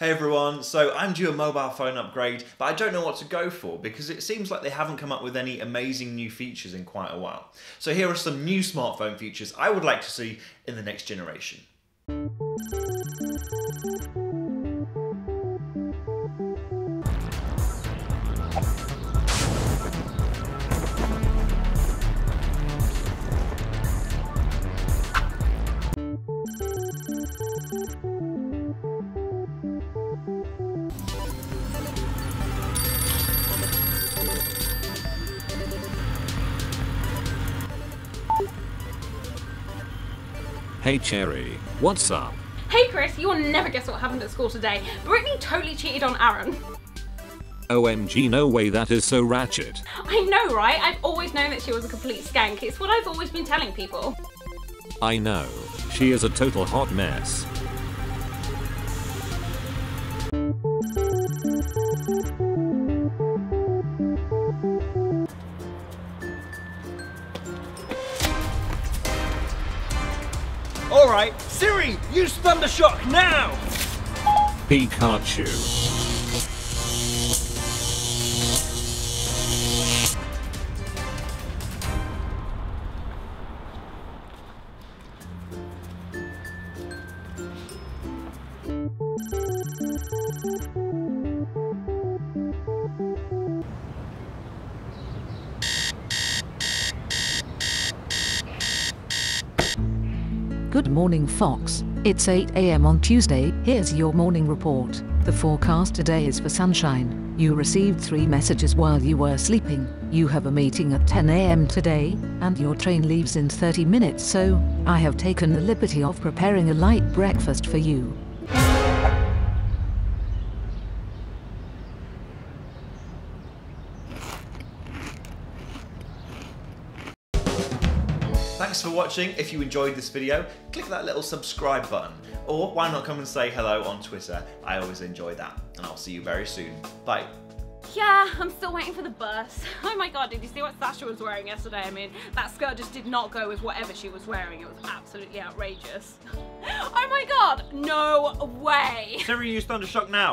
Hey everyone, so I'm due a mobile phone upgrade, but I don't know what to go for because it seems like they haven't come up with any amazing new features in quite a while. So here are some new smartphone features I would like to see in the next generation. Hey Cherry, what's up? Hey Chris, you'll never guess what happened at school today. Brittany totally cheated on Aaron. OMG no way that is so ratchet. I know, right? I've always known that she was a complete skank. It's what I've always been telling people. I know. She is a total hot mess. Alright, Siri, use Thundershock now! Pikachu. Good morning, Fox. It's 8 a.m. on Tuesday. Here's your morning report. The forecast today is for sunshine. You received three messages while you were sleeping. You have a meeting at 10 a.m. today, and your train leaves in 30 minutes, so I have taken the liberty of preparing a light breakfast for you. Thanks for watching. If you enjoyed this video, click that little subscribe button. Or why not come and say hello on Twitter? I always enjoy that. And I'll see you very soon. Bye. Yeah, I'm still waiting for the bus. Oh my god, did you see what Sasha was wearing yesterday? I mean, that skirt just did not go with whatever she was wearing. It was absolutely outrageous. Oh my god, no way. Siri, use Thundershock now!